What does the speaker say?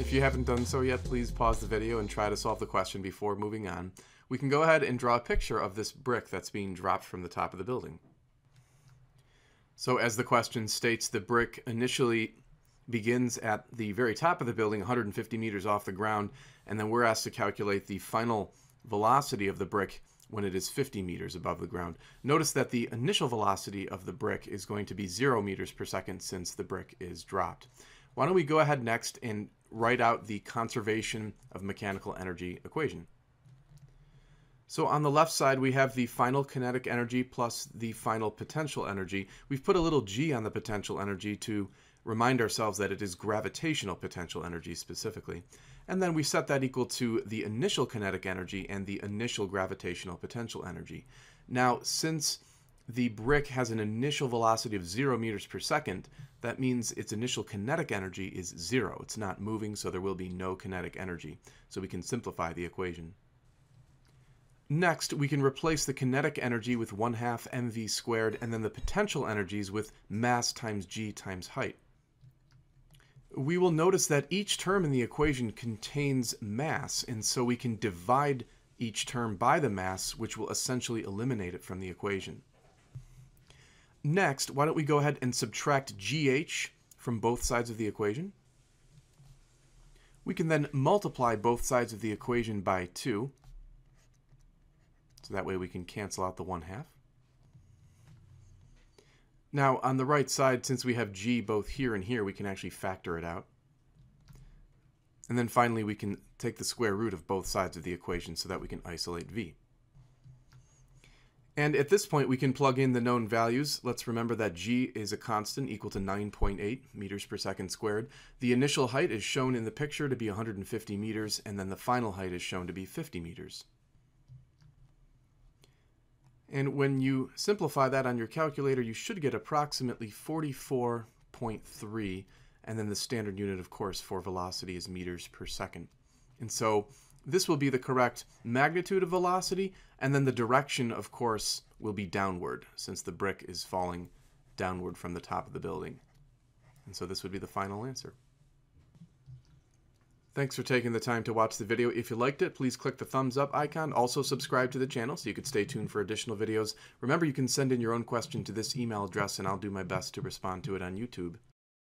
If you haven't done so yet, please pause the video and try to solve the question before moving on. We can go ahead and draw a picture of this brick that's being dropped from the top of the building. So as the question states, the brick initially begins at the very top of the building, 150 meters off the ground, and then we're asked to calculate the final velocity of the brick when it is 50 meters above the ground. Notice that the initial velocity of the brick is going to be 0 meters per second since the brick is dropped. Why don't we go ahead next and write out the conservation of mechanical energy equation. So on the left side, we have the final kinetic energy plus the final potential energy. We've put a little g on the potential energy to remind ourselves that it is gravitational potential energy specifically. And then we set that equal to the initial kinetic energy and the initial gravitational potential energy. Now, since the brick has an initial velocity of 0 meters per second, that means its initial kinetic energy is 0. It's not moving, so there will be no kinetic energy. So we can simplify the equation. Next, we can replace the kinetic energy with 1 half mv squared and then the potential energies with mass times g times height. We will notice that each term in the equation contains mass, and so we can divide each term by the mass, which will essentially eliminate it from the equation. Next, why don't we go ahead and subtract gh from both sides of the equation. We can then multiply both sides of the equation by 2, so that way we can cancel out the 1 half. Now, on the right side, since we have g both here and here, we can actually factor it out. And then finally, we can take the square root of both sides of the equation so that we can isolate v. And at this point, we can plug in the known values. Let's remember that g is a constant equal to 9.8 meters per second squared. The initial height is shown in the picture to be 150 meters, and then the final height is shown to be 50 meters. And when you simplify that on your calculator, you should get approximately 44.3. And then the standard unit, of course, for velocity is meters per second. And so this will be the correct magnitude of velocity. And then the direction, of course, will be downward since the brick is falling downward from the top of the building. And so this would be the final answer. Thanks for taking the time to watch the video. If you liked it, please click the thumbs up icon. Also subscribe to the channel so you can stay tuned for additional videos. Remember, you can send in your own question to this email address and I'll do my best to respond to it on YouTube.